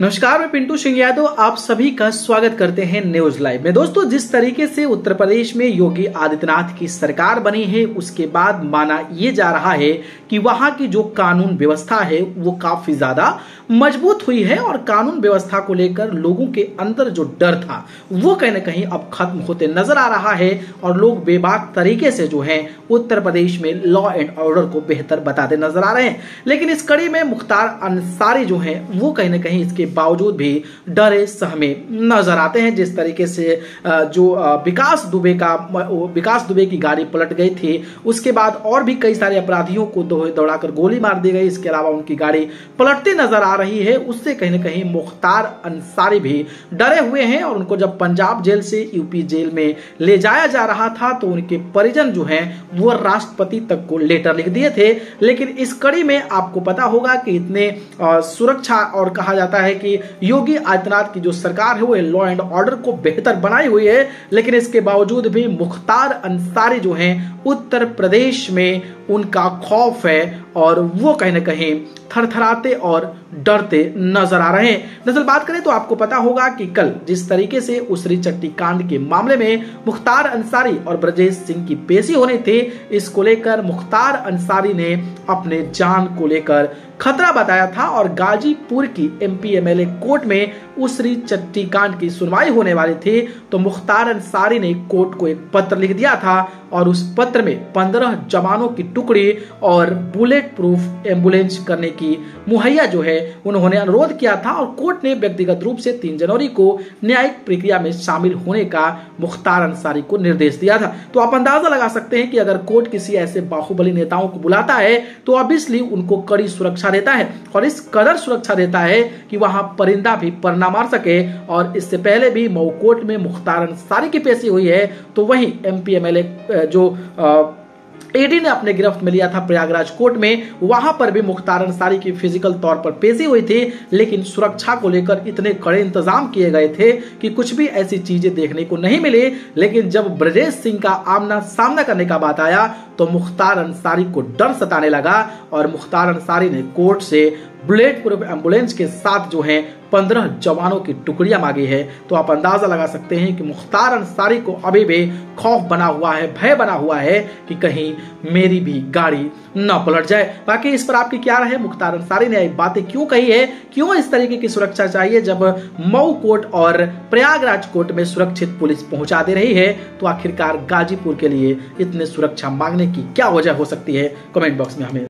नमस्कार, मैं पिंटू सिंह यादव, आप सभी का स्वागत करते हैं न्यूज़ लाइव में। दोस्तों, जिस तरीके से उत्तर प्रदेश में योगी आदित्यनाथ की सरकार बनी है, उसके बाद माना ये जा रहा है कि वहाँ की जो कानून व्यवस्था है, वो काफ़ी ज़्यादा मज़बूत हुई है और कानून व्यवस्था को लेकर लोगों के अंदर जो डर था, वो कहीं ना कहीं अब खत्म होते नज़र आ रहा है और लोग बेबाक तरीके से जो है, उत्तर प्रदेश में लॉ एंड ऑर्डर को बेहतर बताते नज़र आ रहे हैं। लेकिन इस कड़ी में मुख्तार अंसारी जो है, वो कहीं ना कहीं इसके बावजूद भी डरे सहमे नज़र आते हैं। जिस तरीके से जो विकास दुबे का विकास दुबे की गाड़ी पलट गई थी, उसके बाद और भी कई सारे अपराधियों को दौड़ाकर गोली मार दी गई। इसके अलावा उनकी गाड़ी पलटती नज़र आ रही है। उससे कहीं ना कहीं मुख्तार अंसारी भी डरे हुए हैं और उनको जब पंजाब जेल से यूपी जेल में ले जाया जा रहा था तो उनके परिजन जो हैं, वो राष्ट्रपति तक को लेटर लिख दिए थे। लेकिन इस कड़ी में आपको पता होगा कि इतने सुरक्षा और कहा जाता है कि योगी आदित्यनाथ की जो सरकार है, वो लॉ एंड ऑर्डर को बेहतर बनाई हुई है, लेकिन इसके बावजूद भी मुख्तार अंसारी जो हैं, उत्तर प्रदेश में उनका खौफ है और वो कहीं ना कहीं थरथराते और डरते नज़र आ रहे हैं। दरअसल बात करें तो आपको पता होगा कि कल जिस तरीके से उसरी चट्टी कांड के मामले में मुख्तार अंसारी और ब्रजेश सिंह की पेशी होनी थी, इसको लेकर मुख्तार अंसारी ने अपने जान को लेकर खतरा बताया था और गाजीपुर की एमपी एमएलए कोर्ट में उसरी चट्टी कांड की सुनवाई होने वाली थी तो मुख्तार अंसारी ने कोर्ट को एक पत्र लिख दिया था और उस पत्र में पंद्रह जवानों की टुकड़ी और बुलेट प्रूफ एंबुलेंस करने की मुहैया जो है, उन्होंने अनुरोध किया था और कोर्ट ने व्यक्तिगत रूप से तीन जनवरी को न्यायिक प्रक्रिया में शामिल होने का मुख्तार अंसारी को निर्देश दिया था। तो आप अंदाज़ा लगा सकते हैं कि अगर कोर्ट किसी ऐसे बाहुबली नेताओं को बुलाता है तो ऑब्वियसली उनको कड़ी सुरक्षा देता है और इस कदर सुरक्षा देता है कि वहाँ परिंदा भी पर मार सके और इससे पहले भी मऊ कोर्ट में मुख्तार अंसारी की पेशी हुई है तो वही एमएलए जो ईडी ने अपने गिरफ्त में लिया था प्रयागराज कोर्ट में। वहाँ पर भी मुख्तार अंसारी की फ़िज़िकल तौर पर पेशी हुई थी, लेकिन सुरक्षा को लेकर इतने कड़े इंतज़ाम किए गए थे कि कुछ भी ऐसी चीज़ें देखने को नहीं मिली। लेकिन जब ब्रजेश सिंह का आमना सामना करने का बात आया तो मुख्तार अंसारी को डर सताने लगा और मुख्तार अंसारी ने कोर्ट से बुलेट प्रूफ एंबुलेंस के साथ जो है, पंद्रह जवानों की टुकड़ियाँ मांगी है। तो आप अंदाज़ा लगा सकते हैं कि मुख्तार अंसारी को अभी भी खौफ बना हुआ है, भय बना हुआ है कि कहीं मेरी भी गाड़ी न पलट जाए। बाकी इस पर आपकी क्या रहे मुख्तार अंसारी ने बातें क्यों कही है? क्यों इस तरीके की सुरक्षा चाहिए जब मऊ कोर्ट और प्रयागराज कोर्ट में सुरक्षित पुलिस पहुँचा दे रही है? तो आखिरकार गाजीपुर के लिए इतने सुरक्षा मांगने की क्या वजह हो सकती है? कमेंट बॉक्स में हमें